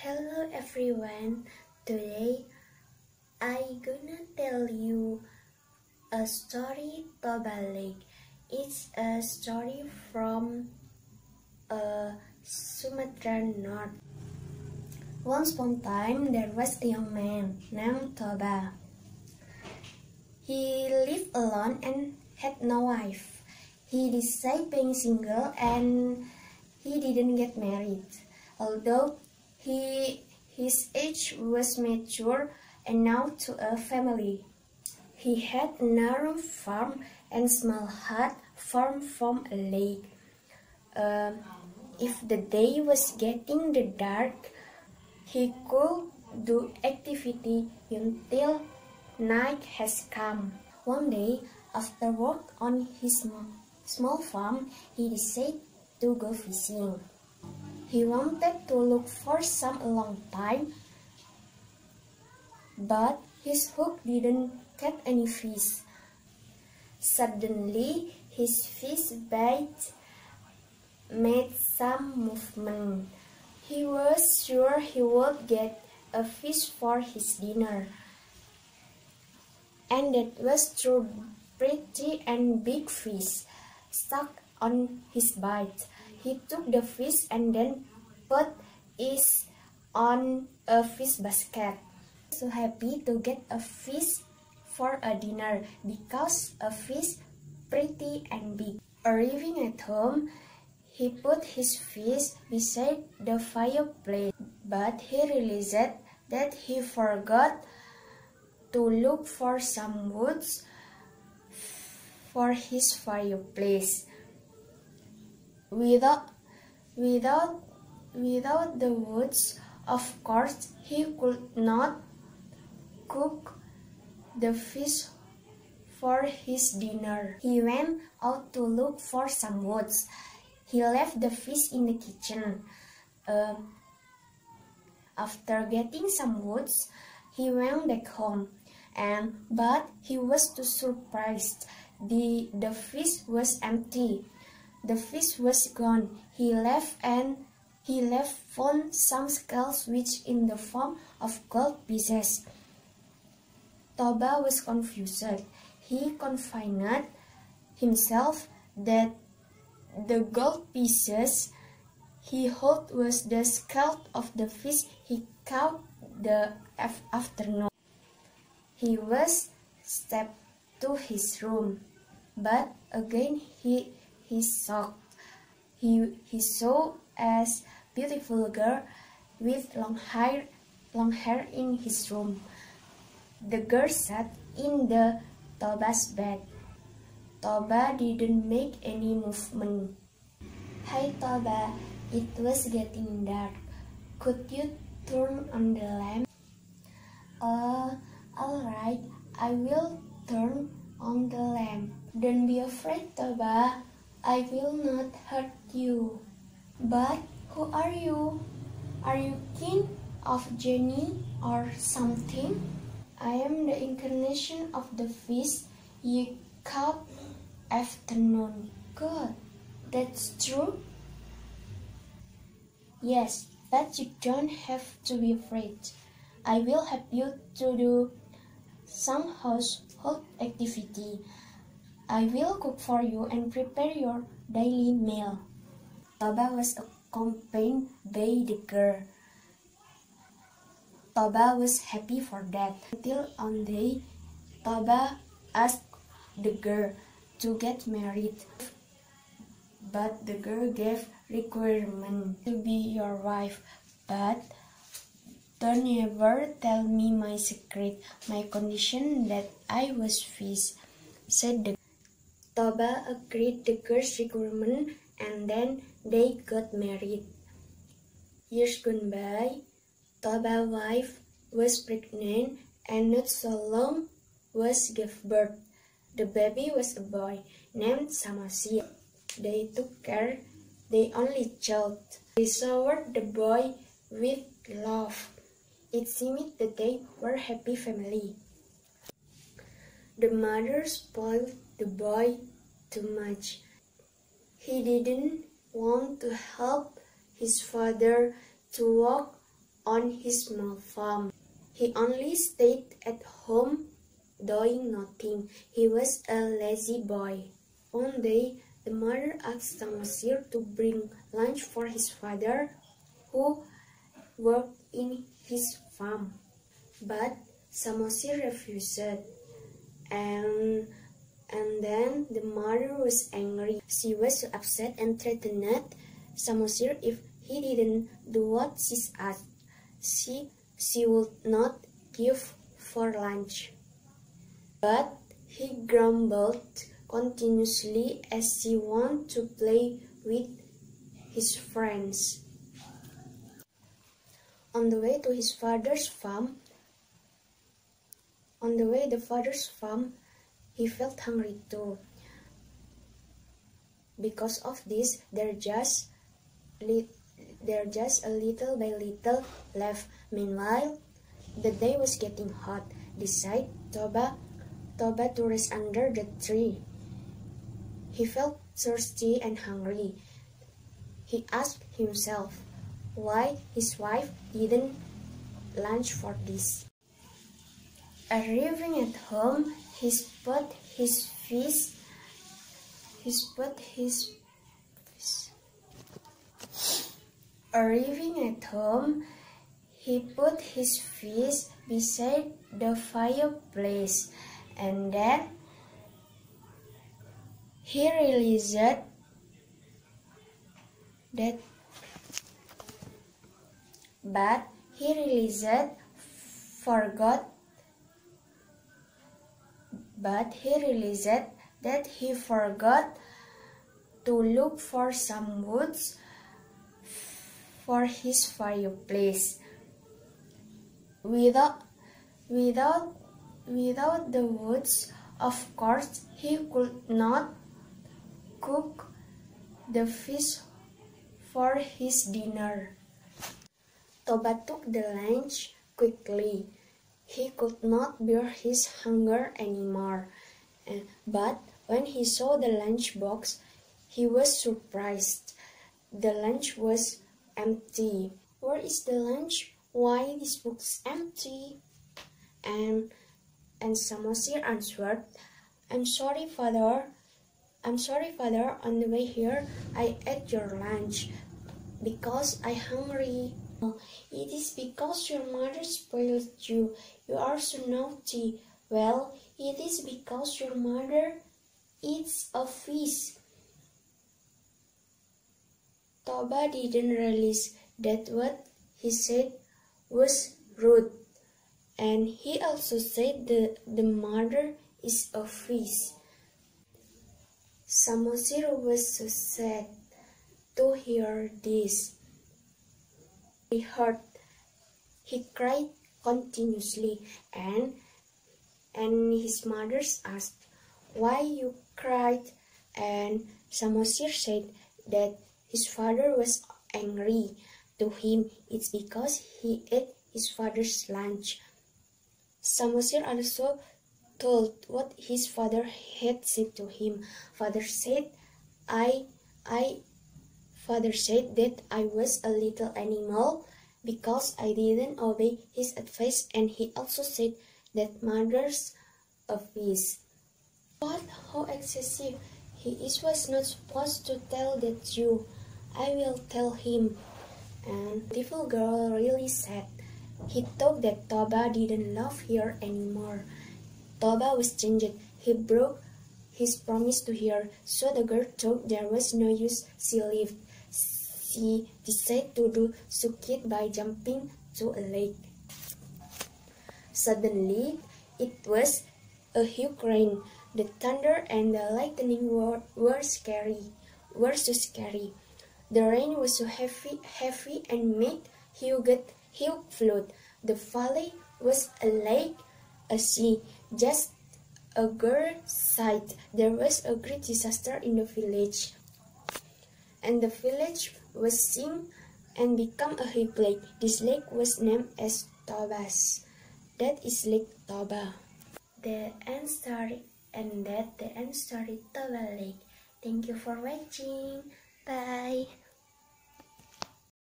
Hello everyone. Today I gonna tell you a story Toba Lake. It's a story from uh, Sumatra North. Once upon a time there was a young man named Toba. He lived alone and had no wife. He decided being single and he didn't get married. Although he his age was mature and now to a family. He had a narrow farm and small hut formed from a lake. Uh, if the day was getting the dark, he could do activity until night has come. One day, after work on his small farm, he decided to go fishing. He wanted to look for some a long time, but his hook didn't catch any fish. Suddenly, his fish bait made some movement. He was sure he would get a fish for his dinner. And that was true pretty and big fish stuck on his bite. He took the fish and then put it on a fish basket. So happy to get a fish for a dinner because a fish pretty and big. Arriving at home, he put his fish beside the fireplace, but he realized that he forgot to look for some woods for his fireplace. Without, without, without the woods, of course, he could not cook the fish for his dinner. He went out to look for some woods. He left the fish in the kitchen. Uh, after getting some woods, he went back home. And but he was too surprised. The the fish was empty. The fish was gone. He left and he left found some skulls which in the form of gold pieces. Toba was confused. He confined himself that the gold pieces he held was the skull of the fish he caught the afternoon. He was stepped to his room, but again he he shocked. He, he saw a beautiful girl with long hair, long hair in his room. The girl sat in the Toba's bed. Toba didn't make any movement. Hi Toba, it was getting dark. Could you turn on the lamp? Uh, alright, I will turn on the lamp. Don't be afraid, Toba. I will not hurt you. But who are you? Are you king of genie or something? I am the incarnation of the fish you caught afternoon. Good. That's true? Yes, but you don't have to be afraid. I will help you to do some household activity. I will cook for you and prepare your daily meal. Toba was accompanied by the girl. Toba was happy for that. Until one day, Toba asked the girl to get married. But the girl gave requirement to be your wife. But don't ever tell me my secret, my condition that I was fish, said the Toba agreed the girl's requirement and then they got married. Years gone by, Toba's wife was pregnant and not so long was gave birth. The baby was a boy named Samosir. They took care the only child. They showered the boy with love. It seemed that they were a happy family. The mother spoiled the boy too much. He didn't want to help his father to work on his small farm. He only stayed at home doing nothing. He was a lazy boy. One day, the mother asked Samosir to bring lunch for his father, who worked in his farm. But Samosir refused, and and then the mother was angry. She was upset and threatened Samosir if he didn't do what she asked. She, she would not give for lunch. But he grumbled continuously as he wanted to play with his friends. On the way to his father's farm, on the way the father's farm, he felt hungry too. Because of this, there just there just a little by little left. Meanwhile, the day was getting hot. Decided Toba, Toba to rest under the tree. He felt thirsty and hungry. He asked himself why his wife didn't lunch for this. Arriving at home, he put his fish. He put his. Arriving at home, he put his fish beside the fireplace and then he realized that but he realized forgot but he realized that he forgot to look for some woods for his fireplace. Without, without, without the woods, of course, he could not cook the fish for his dinner. Toba took the lunch quickly. He could not bear his hunger anymore. Eh, but when he saw the lunch box, he was surprised. The lunch was empty. Where is the lunch? Why this box empty? And and Samosir answered, I'm sorry, father. I'm sorry, father. On the way here, I ate your lunch because I hungry. It is because your mother spoiled you. You are so naughty. Well, it is because your mother eats a fish. Toba didn't realize that what he said was rude. And he also said that the mother is a fish. Samosir was so sad to hear this. He hurt. He cried continuously and and his mother asked why you cried and Samosir said that his father was angry to him it's because he ate his father's lunch. Samosir also told what his father had said to him. Father said, I, I Father said that I was a little animal because I didn't obey his advice and he also said that mother's a fish. But how excessive. He is was not supposed to tell that you. I will tell him. And the little girl really said. He thought that Toba didn't love her anymore. Toba was changed. He broke his promise to her, so the girl thought there was no use she lived she decided to do Sukit by jumping to a lake. Suddenly, it was a huge rain. The thunder and the lightning were, were scary, were so scary. The rain was so heavy, heavy and made huge flood. The valley was a lake, a sea, just a girl sight. There was a great disaster in the village and the village was seen and become a high lake. This lake was named as Tobas. That is Lake Toba. The end story and that the end story Toba Lake. Thank you for watching. Bye.